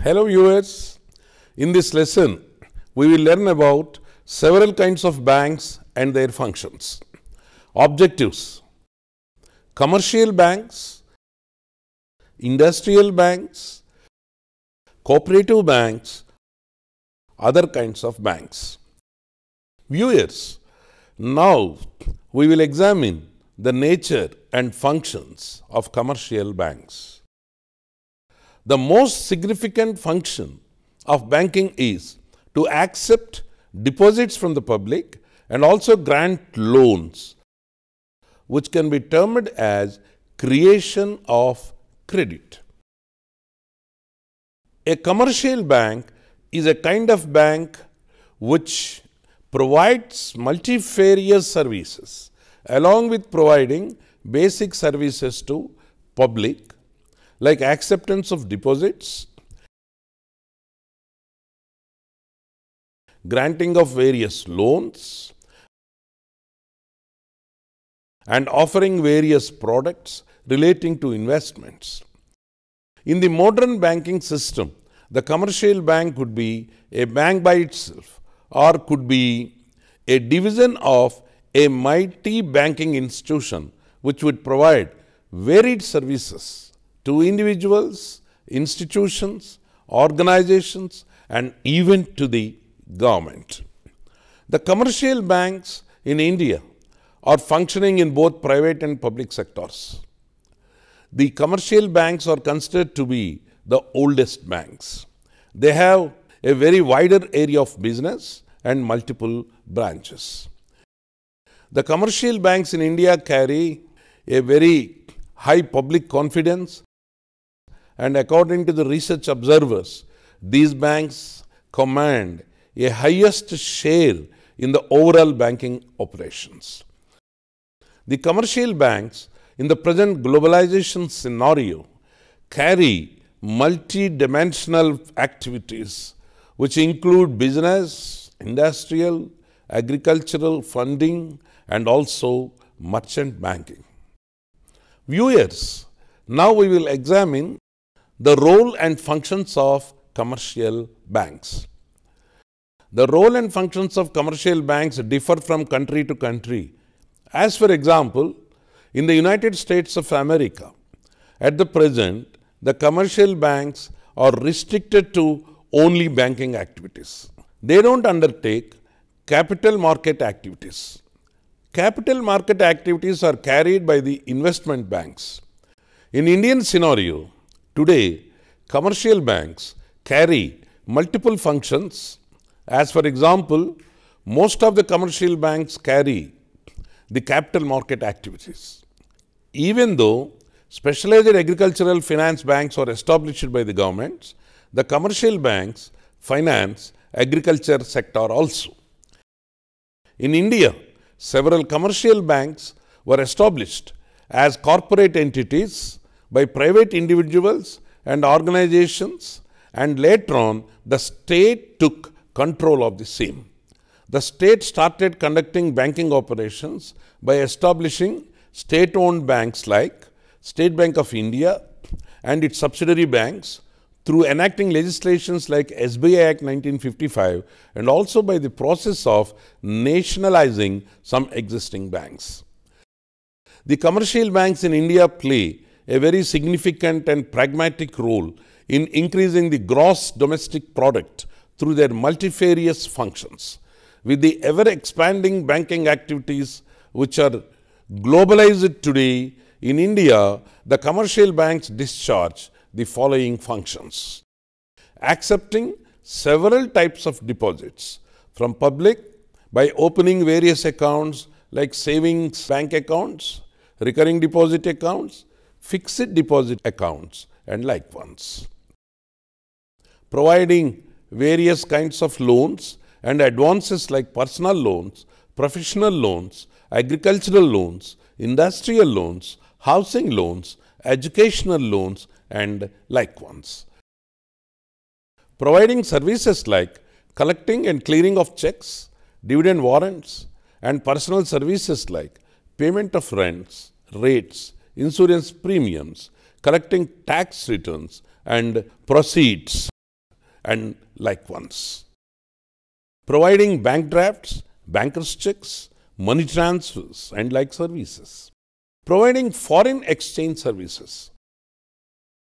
Hello viewers, in this lesson we will learn about several kinds of banks and their functions. Objectives Commercial banks, industrial banks, cooperative banks, other kinds of banks. Viewers, now we will examine the nature and functions of commercial banks. The most significant function of banking is to accept deposits from the public and also grant loans, which can be termed as creation of credit. A commercial bank is a kind of bank which provides multifarious services along with providing basic services to public like acceptance of deposits, granting of various loans, and offering various products relating to investments. In the modern banking system, the commercial bank could be a bank by itself or could be a division of a mighty banking institution which would provide varied services to individuals, institutions, organizations, and even to the government. The commercial banks in India are functioning in both private and public sectors. The commercial banks are considered to be the oldest banks. They have a very wider area of business and multiple branches. The commercial banks in India carry a very high public confidence and according to the research observers, these banks command a highest share in the overall banking operations. The commercial banks in the present globalization scenario carry multi-dimensional activities which include business, industrial, agricultural funding and also merchant banking. Viewers, now we will examine the role and functions of commercial banks. The role and functions of commercial banks differ from country to country. As for example, in the United States of America, at the present, the commercial banks are restricted to only banking activities. They don't undertake capital market activities. Capital market activities are carried by the investment banks. In Indian scenario, today commercial banks carry multiple functions. As for example, most of the commercial banks carry the capital market activities. Even though specialized agricultural finance banks are established by the governments, the commercial banks finance agriculture sector also. In India, several commercial banks were established as corporate entities by private individuals and organizations and later on the state took control of the same. The state started conducting banking operations by establishing state owned banks like State Bank of India and its subsidiary banks through enacting legislations like SBI Act 1955 and also by the process of nationalizing some existing banks. The commercial banks in India play a very significant and pragmatic role in increasing the gross domestic product through their multifarious functions. With the ever expanding banking activities which are globalized today in India, the commercial banks discharge the following functions. Accepting several types of deposits from public by opening various accounts like savings bank accounts, recurring deposit accounts, fixed deposit accounts and like ones. Providing various kinds of loans and advances like personal loans, professional loans, agricultural loans, industrial loans, housing loans, educational loans, and like ones. Providing services like collecting and clearing of checks, dividend warrants, and personal services like payment of rents, rates, insurance premiums, collecting tax returns, and proceeds, and like ones. Providing bank drafts, bankers' checks, money transfers, and like services. Providing foreign exchange services.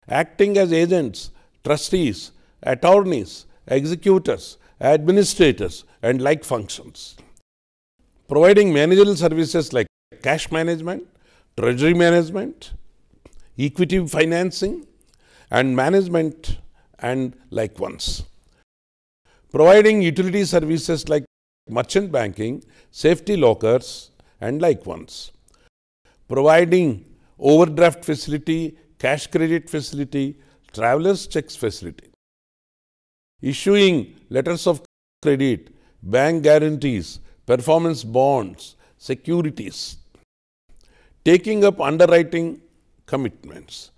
Acting as agents, trustees, attorneys, executors, administrators, and like functions. Providing managerial services like cash management, treasury management, equity financing, and management, and like ones. Providing utility services like merchant banking, safety lockers, and like ones. Providing overdraft facility, cash credit facility, traveler's checks facility. Issuing letters of credit, bank guarantees, performance bonds, securities. Taking up underwriting commitments.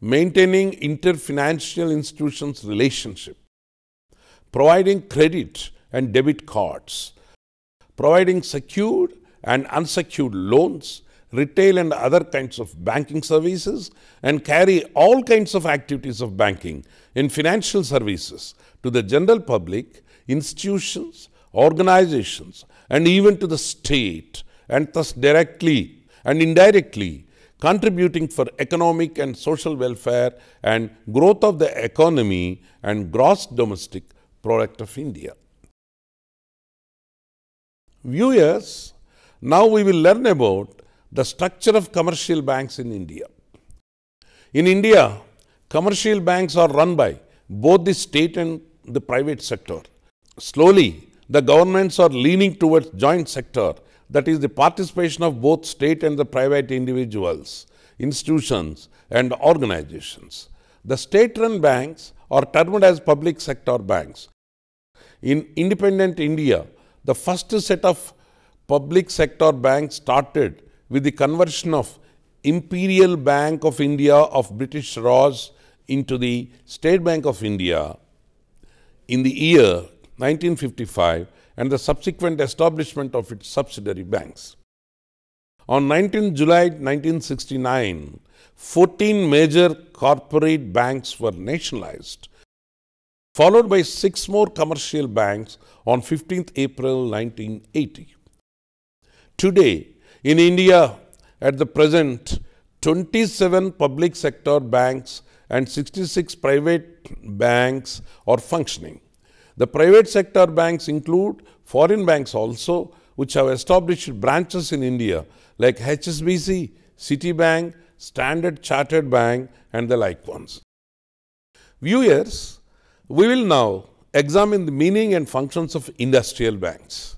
Maintaining inter-financial institutions relationship. Providing credit and debit cards, providing secured and unsecured loans, retail and other kinds of banking services, and carry all kinds of activities of banking in financial services to the general public, institutions, organizations, and even to the state, and thus directly and indirectly contributing for economic and social welfare and growth of the economy and gross domestic product of India. Viewers, now we will learn about the structure of commercial banks in India. In India, commercial banks are run by both the state and the private sector. Slowly, the governments are leaning towards joint sector, that is the participation of both state and the private individuals, institutions and organizations. The state-run banks are termed as public sector banks. In independent India, the first set of public sector banks started with the conversion of Imperial Bank of India of British Raj into the State Bank of India in the year 1955 and the subsequent establishment of its subsidiary banks. On 19 July 1969, 14 major corporate banks were nationalized followed by six more commercial banks on 15th April 1980. Today, in India, at the present, 27 public sector banks and 66 private banks are functioning. The private sector banks include foreign banks also, which have established branches in India like HSBC, Citibank, Standard Chartered Bank, and the like ones. Viewers, we will now examine the meaning and functions of industrial banks.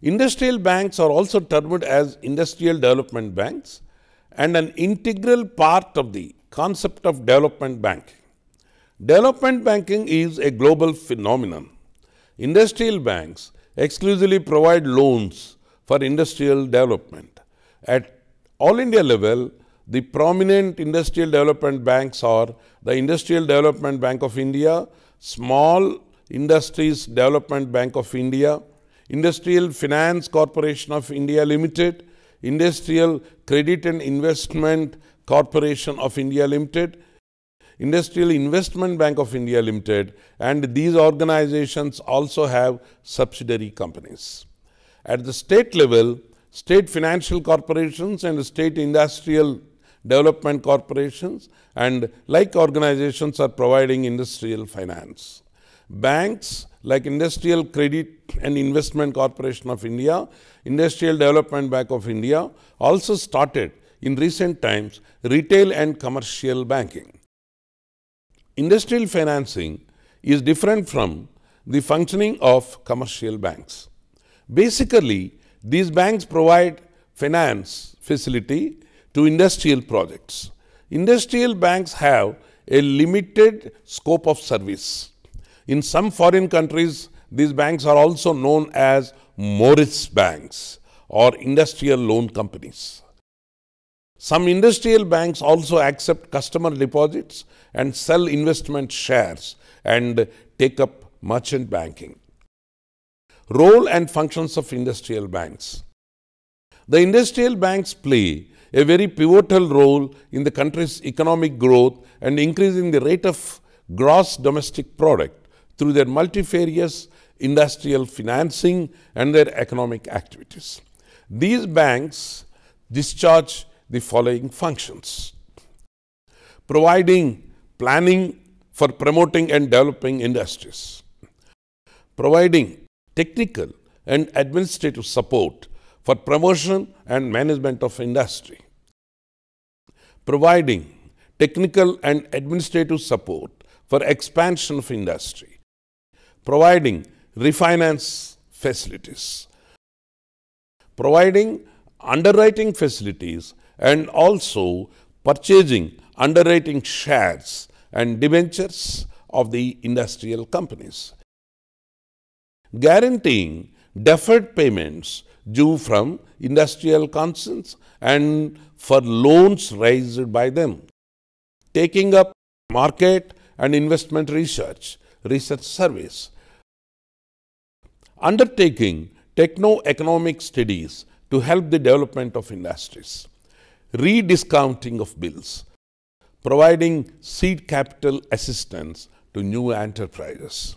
Industrial banks are also termed as industrial development banks and an integral part of the concept of development banking. Development banking is a global phenomenon. Industrial banks exclusively provide loans for industrial development. At all India level, the prominent industrial development banks are the Industrial Development Bank of India, Small Industries Development Bank of India, Industrial Finance Corporation of India Limited, Industrial Credit and Investment Corporation of India Limited, Industrial Investment Bank of India Limited, and these organizations also have subsidiary companies. At the state level, state financial corporations and state industrial development corporations and like organizations are providing industrial finance. Banks like Industrial Credit and Investment Corporation of India, Industrial Development Bank of India also started in recent times retail and commercial banking. Industrial financing is different from the functioning of commercial banks. Basically, these banks provide finance facility to industrial projects. Industrial banks have a limited scope of service. In some foreign countries, these banks are also known as Morris banks or industrial loan companies. Some industrial banks also accept customer deposits and sell investment shares and take up merchant banking. Role and functions of industrial banks. The industrial banks play a very pivotal role in the country's economic growth and increasing the rate of gross domestic product through their multifarious industrial financing and their economic activities. These banks discharge the following functions. Providing planning for promoting and developing industries. Providing technical and administrative support for promotion and management of industry. Providing technical and administrative support for expansion of industry. Providing refinance facilities. Providing underwriting facilities and also purchasing underwriting shares and debentures of the industrial companies. Guaranteeing deferred payments due from industrial concerns and for loans raised by them. Taking up market and investment research, research service. Undertaking techno-economic studies to help the development of industries rediscounting of bills, providing seed capital assistance to new enterprises,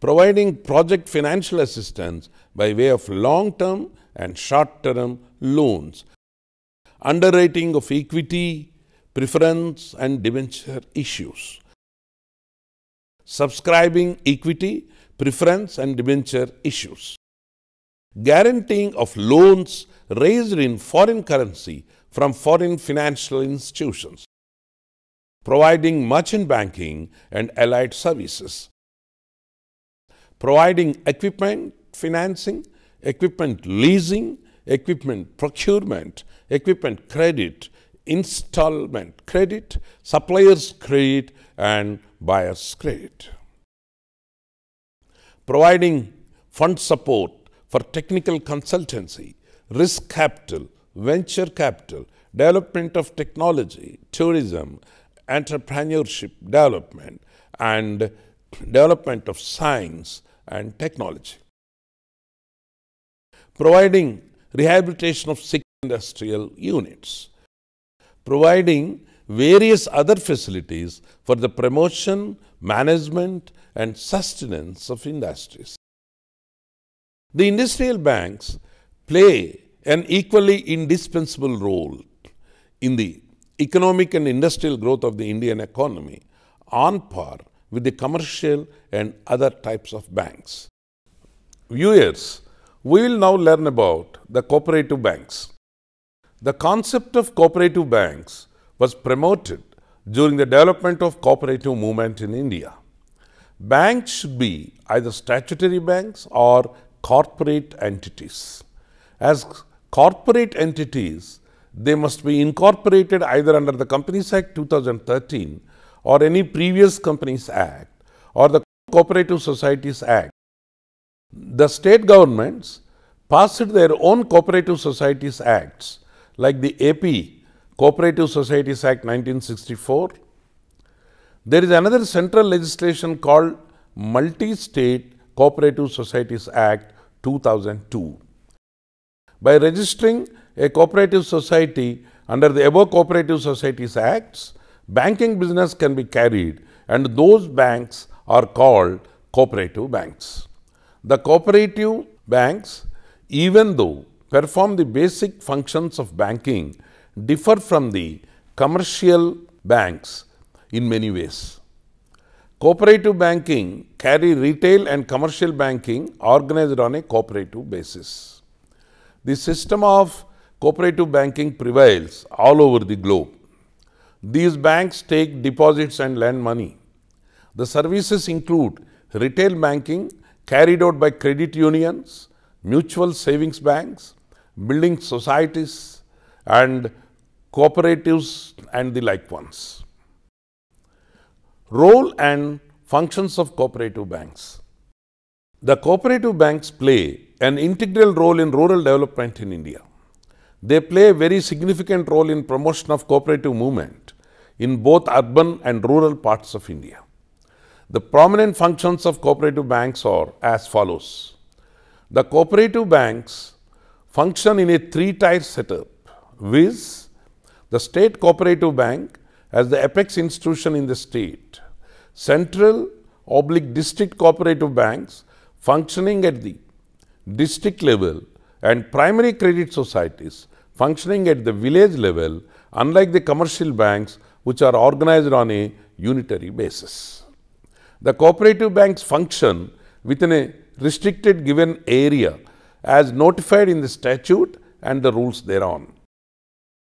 providing project financial assistance by way of long-term and short-term loans, underwriting of equity, preference and debenture issues, subscribing equity, preference and debenture issues, guaranteeing of loans raised in foreign currency from foreign financial institutions, providing merchant banking and allied services, providing equipment financing, equipment leasing, equipment procurement, equipment credit, installment credit, suppliers credit and buyers credit. Providing fund support for technical consultancy, risk capital, venture capital, development of technology, tourism, entrepreneurship development, and development of science and technology. Providing rehabilitation of sick industrial units. Providing various other facilities for the promotion, management, and sustenance of industries. The industrial banks play an equally indispensable role in the economic and industrial growth of the Indian economy on par with the commercial and other types of banks. Viewers, we will now learn about the cooperative banks. The concept of cooperative banks was promoted during the development of cooperative movement in India. Banks should be either statutory banks or corporate entities. As corporate entities, they must be incorporated either under the Companies Act 2013 or any previous Companies Act or the Cooperative Societies Act. The state governments passed their own Cooperative Societies Acts like the AP Cooperative Societies Act 1964. There is another central legislation called Multi-State Cooperative Societies Act 2002. By registering a cooperative society under the above Cooperative Societies Acts, banking business can be carried and those banks are called cooperative banks. The cooperative banks, even though perform the basic functions of banking, differ from the commercial banks in many ways. Cooperative banking carry retail and commercial banking organized on a cooperative basis. The system of cooperative banking prevails all over the globe. These banks take deposits and lend money. The services include retail banking carried out by credit unions, mutual savings banks, building societies and cooperatives and the like ones. Role and functions of cooperative banks. The cooperative banks play an integral role in rural development in India. They play a very significant role in promotion of cooperative movement in both urban and rural parts of India. The prominent functions of cooperative banks are as follows. The cooperative banks function in a three-tier setup, viz. the state cooperative bank as the apex institution in the state, central oblique district cooperative banks functioning at the district level and primary credit societies functioning at the village level unlike the commercial banks which are organized on a unitary basis. The cooperative banks function within a restricted given area as notified in the statute and the rules thereon.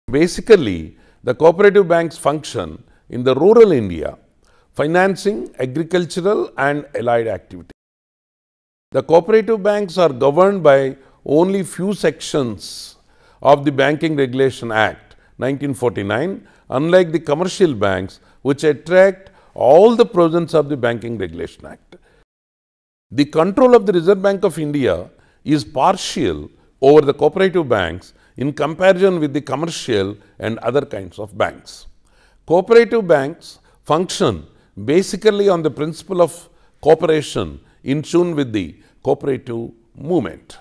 Basically, the cooperative banks function in the rural India financing agricultural and allied activities. The cooperative banks are governed by only few sections of the Banking Regulation Act 1949 unlike the commercial banks which attract all the provisions of the Banking Regulation Act. The control of the Reserve Bank of India is partial over the cooperative banks in comparison with the commercial and other kinds of banks. Cooperative banks function basically on the principle of cooperation in tune with the cooperative movement.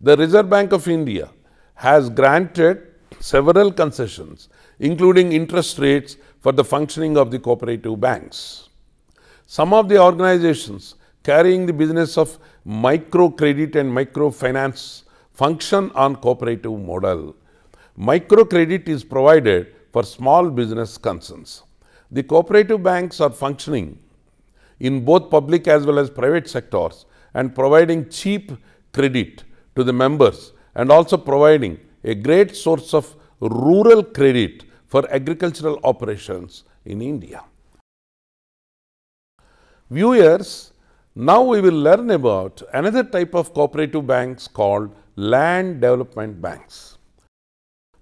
The Reserve Bank of India has granted several concessions including interest rates for the functioning of the cooperative banks. Some of the organizations carrying the business of microcredit and microfinance function on cooperative model. Microcredit is provided for small business concerns. The cooperative banks are functioning in both public as well as private sectors and providing cheap credit to the members and also providing a great source of rural credit for agricultural operations in India. Viewers, now we will learn about another type of cooperative banks called land development banks.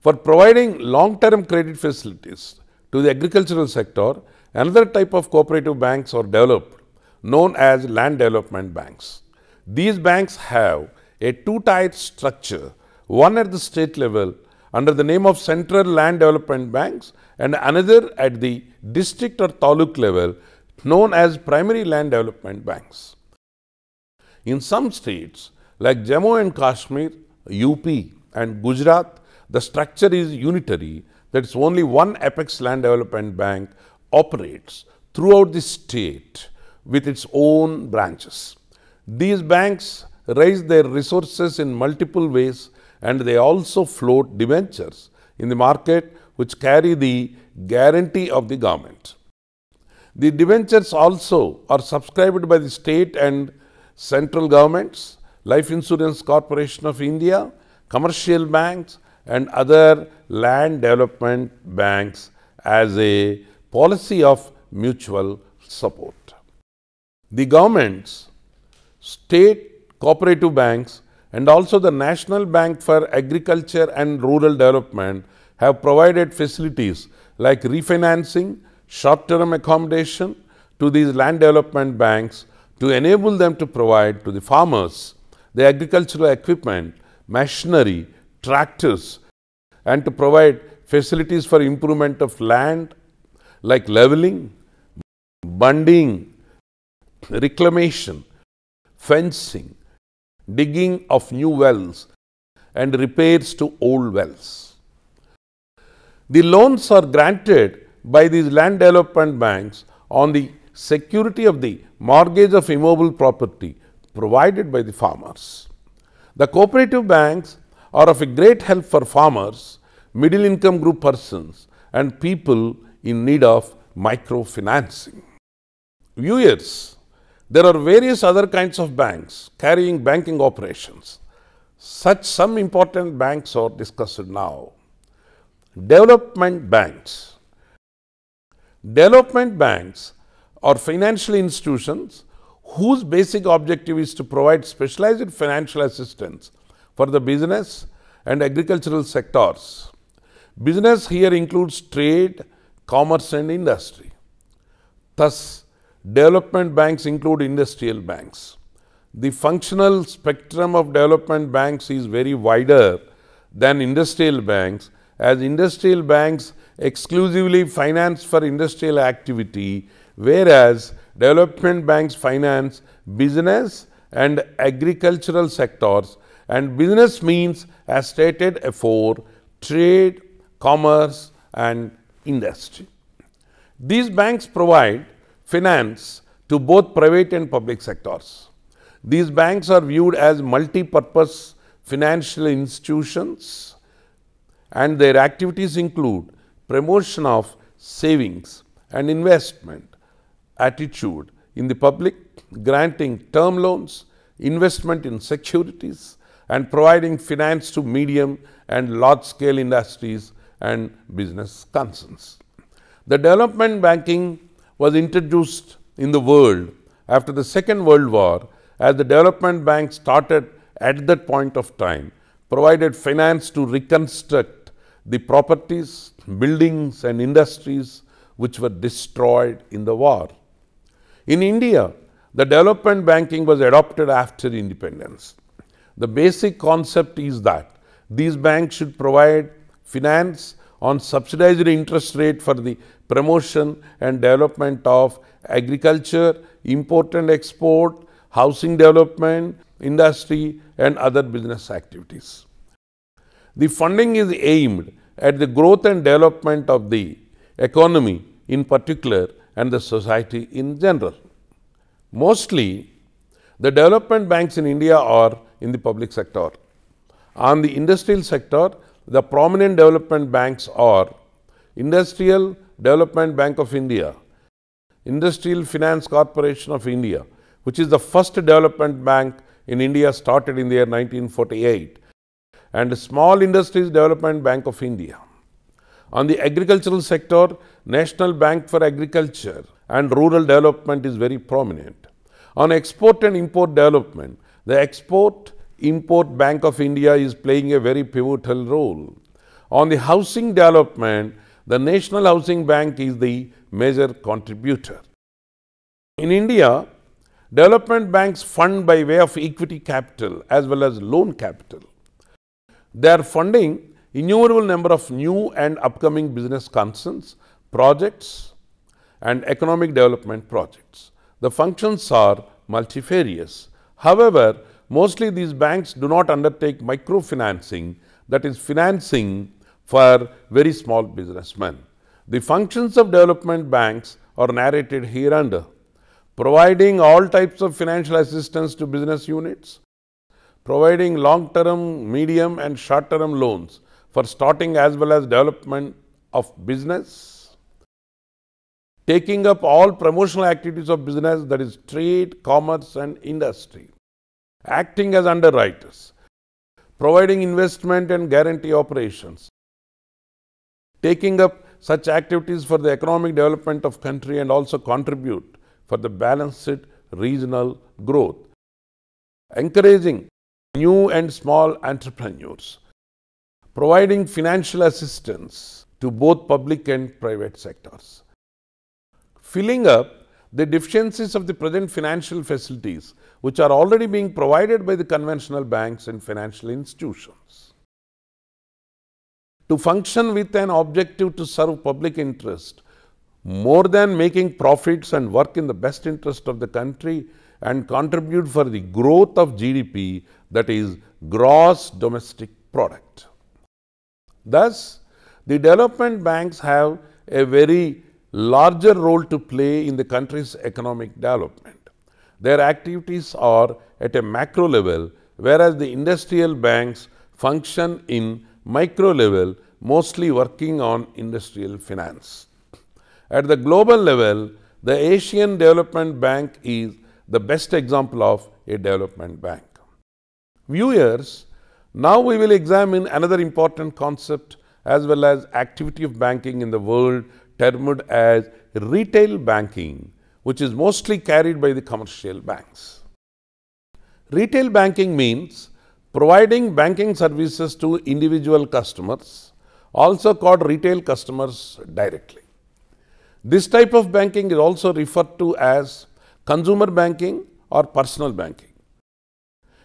For providing long-term credit facilities to the agricultural sector, another type of cooperative banks are developed known as land development banks. These banks have a two-tier structure, one at the state level under the name of Central Land Development Banks and another at the district or taluk level known as Primary Land Development Banks. In some states like Jammu and Kashmir, UP and Gujarat, the structure is unitary that is only one apex land development bank operates throughout the state with its own branches. These banks raise their resources in multiple ways and they also float debentures in the market which carry the guarantee of the government. The debentures also are subscribed by the state and central governments, Life Insurance Corporation of India, commercial banks and other land development banks as a policy of mutual support. The governments, state cooperative banks and also the National Bank for Agriculture and Rural Development have provided facilities like refinancing, short-term accommodation to these land development banks to enable them to provide to the farmers the agricultural equipment, machinery, tractors and to provide facilities for improvement of land like leveling, bunding, reclamation, fencing, digging of new wells and repairs to old wells. The loans are granted by these land development banks on the security of the mortgage of immobile property provided by the farmers. The cooperative banks are of a great help for farmers, middle income group persons and people in need of microfinancing. Viewers, there are various other kinds of banks carrying banking operations. Such some important banks are discussed now. Development banks. Development banks are financial institutions whose basic objective is to provide specialized financial assistance for the business and agricultural sectors. Business here includes trade, commerce and industry. Thus, Development banks include industrial banks. The functional spectrum of development banks is very wider than industrial banks as industrial banks exclusively finance for industrial activity whereas development banks finance business and agricultural sectors and business means as stated afore trade, commerce and industry. These banks provide finance to both private and public sectors. These banks are viewed as multi-purpose financial institutions and their activities include promotion of savings and investment attitude in the public, granting term loans, investment in securities and providing finance to medium and large scale industries and business concerns. The development banking was introduced in the world after the Second World War as the development bank started at that point of time provided finance to reconstruct the properties, buildings and industries which were destroyed in the war. In India, the development banking was adopted after independence. The basic concept is that these banks should provide finance on subsidized interest rate for the promotion and development of agriculture, import and export, housing development, industry and other business activities. The funding is aimed at the growth and development of the economy in particular and the society in general. Mostly, the development banks in India are in the public sector. On the industrial sector, the prominent development banks are Industrial Development Bank of India, Industrial Finance Corporation of India, which is the first development bank in India started in the year 1948, and Small Industries Development Bank of India. On the agricultural sector, National Bank for Agriculture and Rural Development is very prominent. On export and import development, the Export Import Bank of India is playing a very pivotal role. On the housing development, the National Housing Bank is the major contributor. In India, development banks fund by way of equity capital as well as loan capital. They are funding innumerable number of new and upcoming business concerns, projects and economic development projects. The functions are multifarious. However, mostly these banks do not undertake microfinancing that is financing for very small businessmen. The functions of development banks are narrated here under providing all types of financial assistance to business units, providing long-term, medium and short-term loans for starting as well as development of business, taking up all promotional activities of business that is trade, commerce and industry, acting as underwriters, providing investment and guarantee operations, taking up such activities for the economic development of country and also contribute for the balanced regional growth, encouraging new and small entrepreneurs, providing financial assistance to both public and private sectors, filling up the deficiencies of the present financial facilities which are already being provided by the conventional banks and financial institutions. To function with an objective to serve public interest, more than making profits and work in the best interest of the country and contribute for the growth of GDP that is gross domestic product. Thus, the development banks have a very larger role to play in the country's economic development. Their activities are at a macro level, whereas the industrial banks function in micro level, mostly working on industrial finance. At the global level, the Asian Development Bank is the best example of a development bank. Viewers, now we will examine another important concept as well as activity of banking in the world termed as retail banking, which is mostly carried by the commercial banks. Retail banking means providing banking services to individual customers, also called retail customers directly. This type of banking is also referred to as consumer banking or personal banking.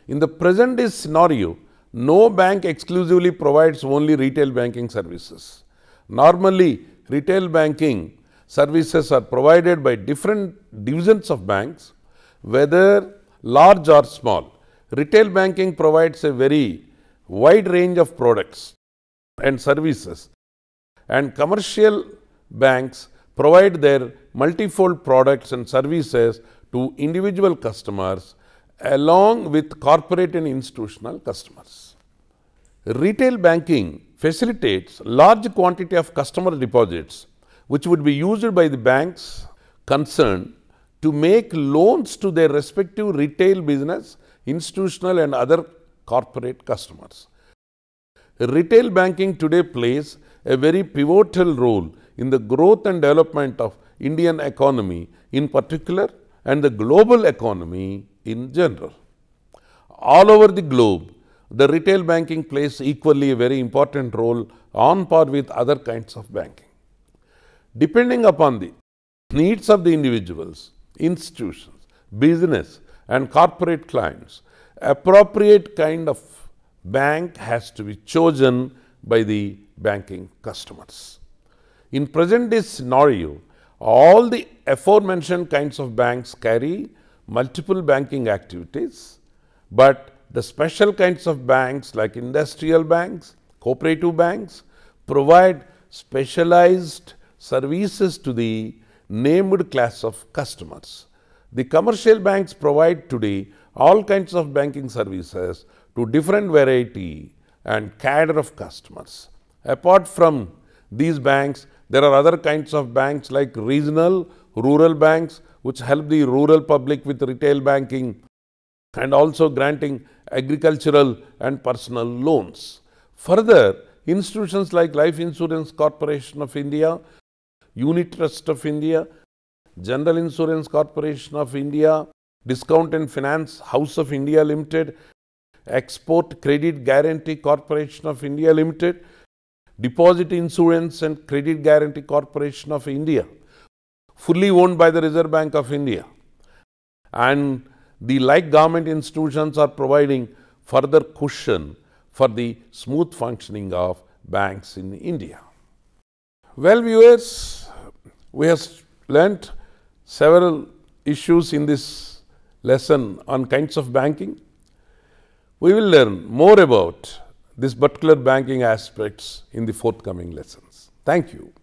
In the present day scenario, no bank exclusively provides only retail banking services. Normally, retail banking services are provided by different divisions of banks, whether large or small. Retail banking provides a very wide range of products and services and commercial banks provide their multifold products and services to individual customers along with corporate and institutional customers. Retail banking facilitates large quantity of customer deposits which would be used by the banks concerned to make loans to their respective retail business, institutional and other corporate customers. Retail banking today plays a very pivotal role in the growth and development of Indian economy in particular and the global economy in general. All over the globe, the retail banking plays equally a very important role on par with other kinds of banking. Depending upon the needs of the individuals, institutions, business and corporate clients, appropriate kind of bank has to be chosen by the banking customers. In present day scenario, all the aforementioned kinds of banks carry multiple banking activities, but the special kinds of banks like industrial banks, cooperative banks provide specialized services to the named class of customers. The commercial banks provide today all kinds of banking services to different variety and cadre of customers. Apart from these banks, there are other kinds of banks like regional, rural banks which help the rural public with retail banking and also granting agricultural and personal loans. Further, institutions like Life Insurance Corporation of India, Unit Trust of India, General Insurance Corporation of India, Discount and Finance House of India Limited, Export Credit Guarantee Corporation of India Limited, Deposit Insurance and Credit Guarantee Corporation of India, fully owned by the Reserve Bank of India. And the like government institutions are providing further cushion for the smooth functioning of banks in India. Well, viewers, we have learnt several issues in this lesson on kinds of banking. We will learn more about this particular banking aspects in the forthcoming lessons. Thank you.